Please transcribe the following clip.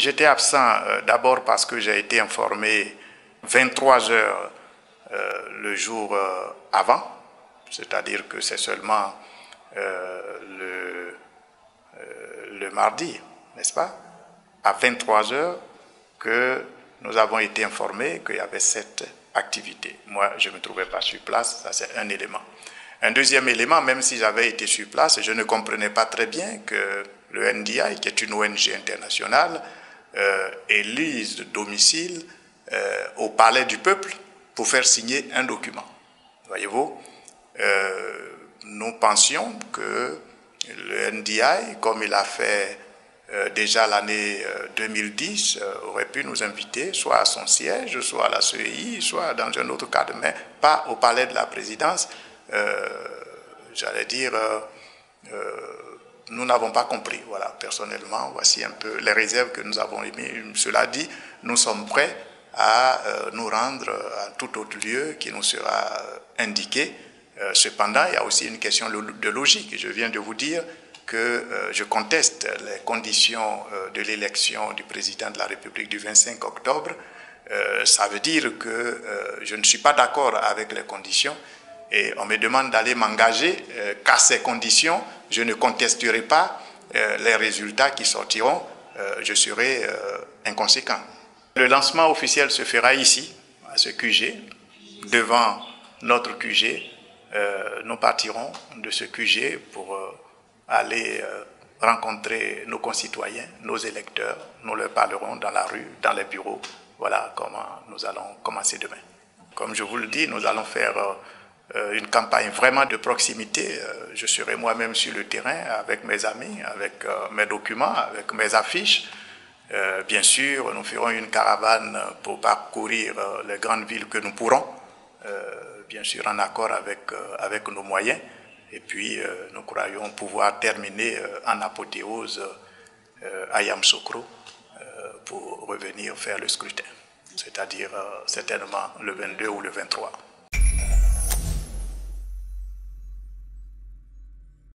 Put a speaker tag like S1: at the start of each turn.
S1: J'étais absent d'abord parce que j'ai été informé 23 heures le jour avant, c'est-à-dire que c'est seulement le, le mardi, n'est-ce pas, à 23 heures que nous avons été informés qu'il y avait cette activité. Moi, je ne me trouvais pas sur place, ça c'est un élément. Un deuxième élément, même si j'avais été sur place, je ne comprenais pas très bien que le NDI, qui est une ONG internationale, euh, élise de domicile euh, au palais du peuple pour faire signer un document. Voyez-vous, euh, nous pensions que le NDI, comme il a fait euh, déjà l'année 2010 euh, euh, aurait pu nous inviter soit à son siège, soit à la CEI, soit dans un autre cadre, mais pas au palais de la présidence. J'allais dire, nous n'avons pas compris. Voilà, personnellement, voici un peu les réserves que nous avons émises. Cela dit, nous sommes prêts à nous rendre à tout autre lieu qui nous sera indiqué. cependant, il y a aussi une question de logique. Je viens de vous dire que euh, je conteste les conditions euh, de l'élection du président de la République du 25 octobre, euh, ça veut dire que je ne suis pas d'accord avec les conditions et on me demande d'aller m'engager qu'à ces conditions, je ne contesterai pas les résultats qui sortiront, je serai inconséquent. Le lancement officiel se fera ici, à ce QG, devant notre QG. nous partirons de ce QG pour aller euh, rencontrer nos concitoyens, nos électeurs. Nous leur parlerons dans la rue, dans les bureaux. Voilà comment nous allons commencer demain. Comme je vous le dis, nous allons faire euh, une campagne vraiment de proximité. Euh, je serai moi-même sur le terrain avec mes amis, avec mes documents, avec mes affiches. bien sûr, nous ferons une caravane pour parcourir les grandes villes que nous pourrons, bien sûr en accord avec, avec nos moyens. Et puis, euh, nous croyons pouvoir terminer euh, en apothéose euh, à Yamsokro pour revenir faire le scrutin, c'est-à-dire certainement le 22 ou le 23.